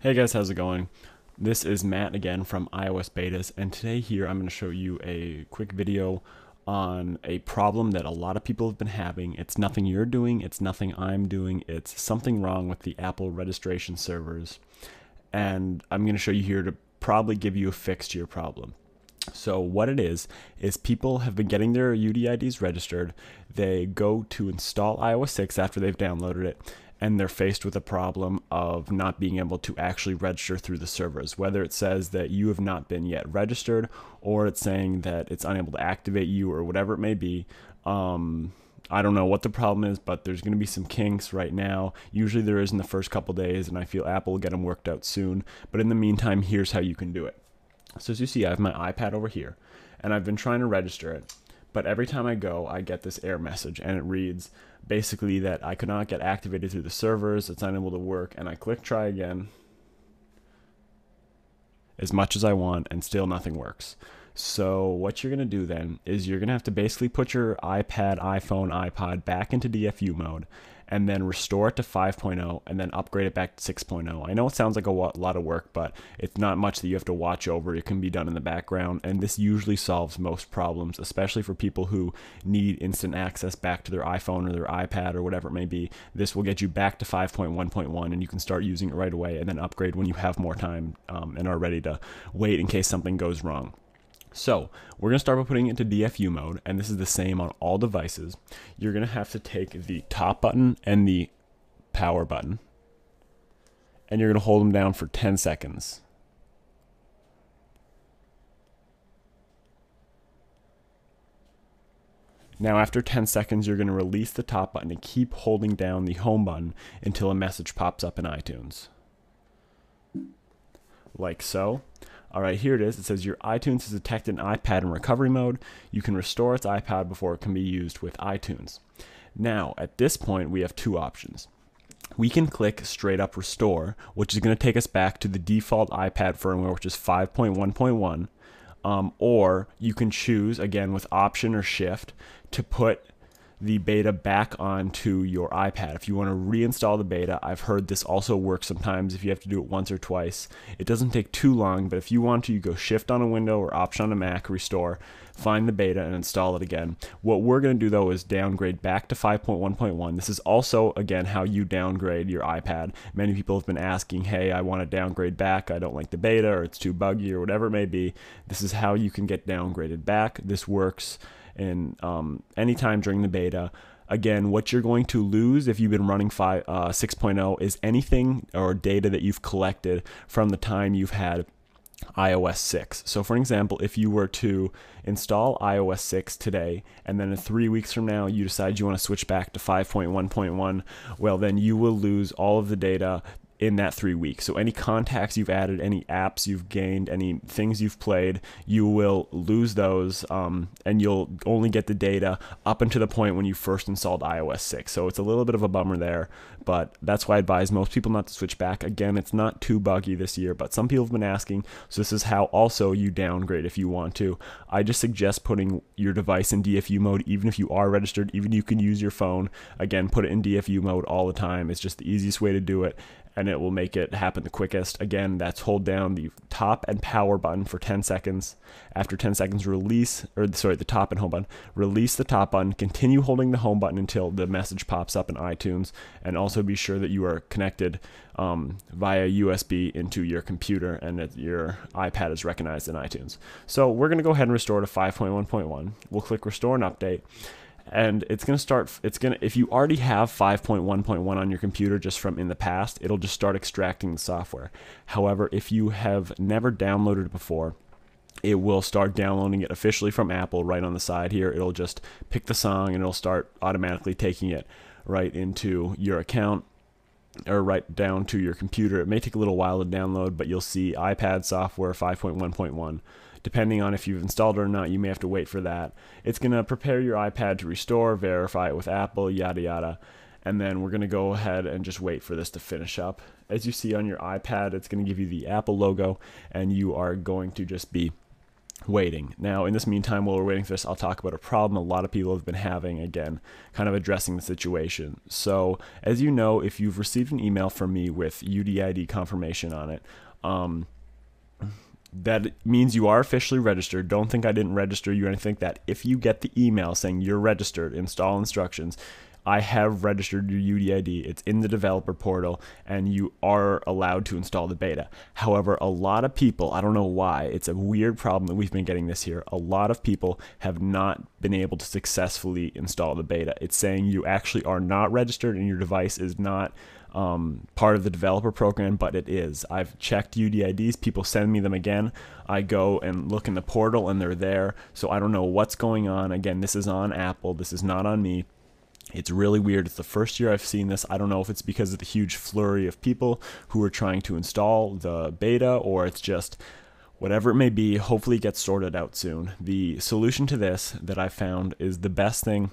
Hey guys, how's it going? This is Matt again from iOS Betas, and today here I'm going to show you a quick video on a problem that a lot of people have been having. It's nothing you're doing, it's nothing I'm doing, it's something wrong with the Apple registration servers. And I'm going to show you here to probably give you a fix to your problem. So what it is is people have been getting their UDIDs registered. They go to install iOS 6 after they've downloaded it and they're faced with a problem of not being able to actually register through the servers. Whether it says that you have not been yet registered, or it's saying that it's unable to activate you, or whatever it may be. Um, I don't know what the problem is, but there's going to be some kinks right now. Usually there is in the first couple days, and I feel Apple will get them worked out soon. But in the meantime, here's how you can do it. So as you see, I have my iPad over here, and I've been trying to register it. But every time I go, I get this error message, and it reads basically that I could not get activated through the servers, it's unable to work, and I click try again as much as I want, and still nothing works. So what you're going to do then is you're going to have to basically put your iPad, iPhone, iPod back into DFU mode and then restore it to 5.0 and then upgrade it back to 6.0. I know it sounds like a lot of work, but it's not much that you have to watch over. It can be done in the background, and this usually solves most problems, especially for people who need instant access back to their iPhone or their iPad or whatever it may be. This will get you back to 5.1.1, and you can start using it right away and then upgrade when you have more time um, and are ready to wait in case something goes wrong. So we're going to start by putting it into DFU mode, and this is the same on all devices. You're going to have to take the top button and the power button, and you're going to hold them down for 10 seconds. Now after 10 seconds, you're going to release the top button and keep holding down the home button until a message pops up in iTunes. Like so. All right, here it is. It says your iTunes has detected an iPad in recovery mode. You can restore its iPad before it can be used with iTunes. Now, at this point, we have two options. We can click straight up restore, which is going to take us back to the default iPad firmware, which is 5.1.1. Um, or you can choose, again, with option or shift, to put the beta back onto your iPad. If you want to reinstall the beta, I've heard this also works sometimes if you have to do it once or twice. It doesn't take too long, but if you want to, you go shift on a window or option on a Mac, restore, find the beta and install it again. What we're going to do though is downgrade back to 5.1.1. This is also, again, how you downgrade your iPad. Many people have been asking, hey, I want to downgrade back. I don't like the beta or it's too buggy or whatever it may be. This is how you can get downgraded back. This works and um, anytime during the beta. Again, what you're going to lose if you've been running 5, uh, 6.0 is anything or data that you've collected from the time you've had iOS 6. So, for example, if you were to install iOS 6 today and then in three weeks from now you decide you want to switch back to 5.1.1, well, then you will lose all of the data in that three weeks. So any contacts you've added, any apps you've gained, any things you've played, you will lose those, um, and you'll only get the data up until the point when you first installed iOS 6. So it's a little bit of a bummer there, but that's why I advise most people not to switch back. Again, it's not too buggy this year, but some people have been asking, so this is how also you downgrade if you want to. I just suggest putting your device in DFU mode, even if you are registered, even you can use your phone. Again, put it in DFU mode all the time. It's just the easiest way to do it and it will make it happen the quickest. Again, that's hold down the top and power button for 10 seconds. After 10 seconds, release, or sorry, the top and home button. Release the top button, continue holding the home button until the message pops up in iTunes, and also be sure that you are connected um, via USB into your computer and that your iPad is recognized in iTunes. So we're going to go ahead and restore to 5.1.1. We'll click restore and update and it's going to start it's going to if you already have 5.1.1 on your computer just from in the past it'll just start extracting the software. However if you have never downloaded it before it will start downloading it officially from Apple right on the side here. It'll just pick the song and it'll start automatically taking it right into your account or right down to your computer. It may take a little while to download, but you'll see iPad software 5.1.1 depending on if you've installed it or not, you may have to wait for that. It's going to prepare your iPad to restore, verify it with Apple, yada yada. And then we're going to go ahead and just wait for this to finish up. As you see on your iPad, it's going to give you the Apple logo, and you are going to just be waiting. Now, in this meantime, while we're waiting for this, I'll talk about a problem a lot of people have been having, again, kind of addressing the situation. So, as you know, if you've received an email from me with UDID confirmation on it, um, that means you are officially registered. Don't think I didn't register you. And think that if you get the email saying you're registered, install instructions, I have registered your UDID. It's in the developer portal and you are allowed to install the beta. However, a lot of people, I don't know why, it's a weird problem that we've been getting this here. A lot of people have not been able to successfully install the beta. It's saying you actually are not registered and your device is not um, part of the developer program, but it is. I've checked UDIDs, people send me them again. I go and look in the portal and they're there. So I don't know what's going on. Again, this is on Apple, this is not on me. It's really weird. It's the first year I've seen this. I don't know if it's because of the huge flurry of people who are trying to install the beta or it's just whatever it may be. Hopefully, it gets sorted out soon. The solution to this that I found is the best thing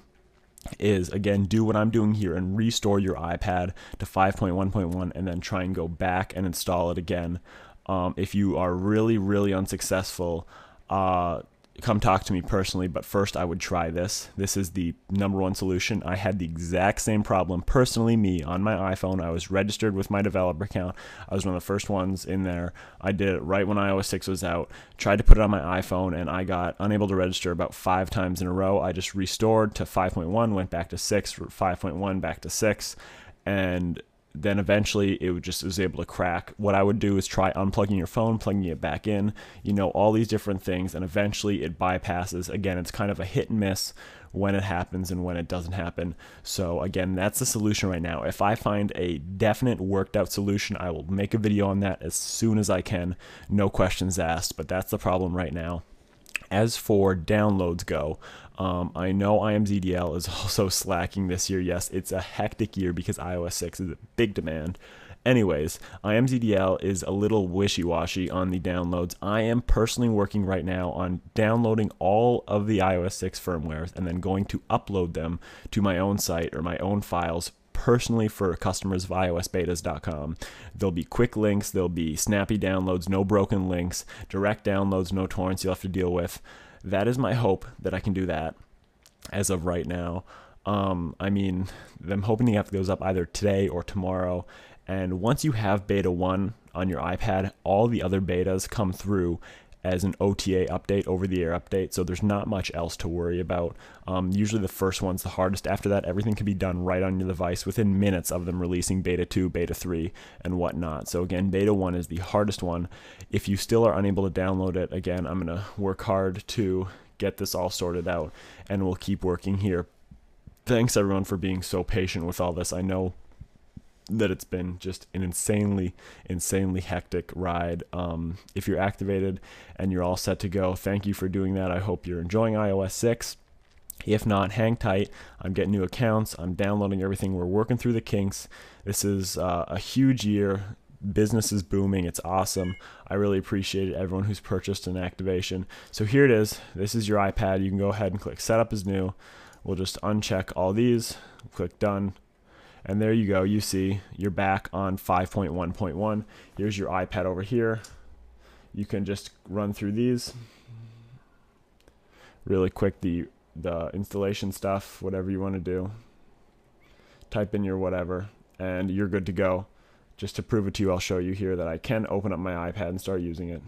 is again do what I'm doing here and restore your iPad to 5.1.1 and then try and go back and install it again. Um, if you are really, really unsuccessful, uh, come talk to me personally, but first I would try this. This is the number one solution. I had the exact same problem personally, me on my iPhone. I was registered with my developer account. I was one of the first ones in there. I did it right when iOS 6 was out. Tried to put it on my iPhone and I got unable to register about five times in a row. I just restored to 5.1, went back to 6, 5.1, back to 6, and then eventually it would just was able to crack. What I would do is try unplugging your phone, plugging it back in, you know, all these different things, and eventually it bypasses. Again, it's kind of a hit and miss when it happens and when it doesn't happen. So again, that's the solution right now. If I find a definite worked out solution, I will make a video on that as soon as I can. No questions asked, but that's the problem right now. As for downloads go, um, I know IMZDL is also slacking this year. Yes, it's a hectic year because iOS 6 is a big demand. Anyways, IMZDL is a little wishy washy on the downloads. I am personally working right now on downloading all of the iOS 6 firmwares and then going to upload them to my own site or my own files personally for customers of iOSbetas.com. There'll be quick links, there'll be snappy downloads, no broken links, direct downloads, no torrents you'll have to deal with that is my hope that I can do that as of right now. Um, I mean, I'm hoping the app goes up either today or tomorrow. And once you have beta 1 on your iPad, all the other betas come through as an OTA update, over the air update. So there's not much else to worry about. Um, usually the first one's the hardest. After that, everything can be done right on your device within minutes of them releasing beta 2, beta 3, and whatnot. So again, beta 1 is the hardest one. If you still are unable to download it, again, I'm going to work hard to get this all sorted out, and we'll keep working here. Thanks everyone for being so patient with all this. I know that it's been just an insanely, insanely hectic ride. Um, if you're activated and you're all set to go, thank you for doing that. I hope you're enjoying iOS 6. If not, hang tight. I'm getting new accounts. I'm downloading everything. We're working through the kinks. This is uh, a huge year. Business is booming. It's awesome. I really appreciate everyone who's purchased an activation. So here it is. This is your iPad. You can go ahead and click Setup as New. We'll just uncheck all these. Click Done and there you go. You see you're back on 5.1.1. Here's your iPad over here. You can just run through these really quick the the installation stuff, whatever you want to do. Type in your whatever and you're good to go. Just to prove it to you, I'll show you here that I can open up my iPad and start using it.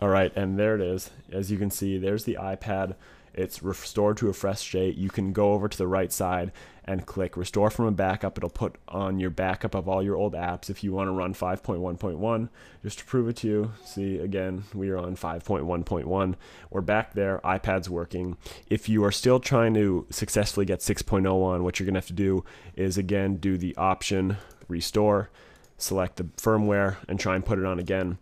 All right, and there it is. As you can see, there's the iPad. It's restored to a fresh state. You can go over to the right side and click restore from a backup. It'll put on your backup of all your old apps if you want to run 5.1.1. Just to prove it to you, see again, we are on 5.1.1. We're back there, iPad's working. If you are still trying to successfully get 6.0 on, what you're going to have to do is again do the option restore, select the firmware, and try and put it on again.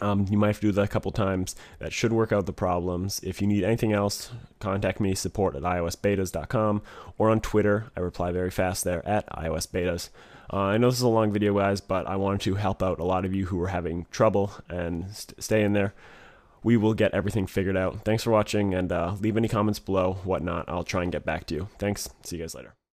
Um, you might have to do that a couple times. That should work out the problems. If you need anything else, contact me, support at iosbetas.com or on Twitter. I reply very fast there at iosbetas. Uh, I know this is a long video, guys, but I wanted to help out a lot of you who are having trouble and st- stay in there. We will get everything figured out. Thanks for watching and uh, leave any comments below, whatnot. I'll try and get back to you. Thanks. See you guys later.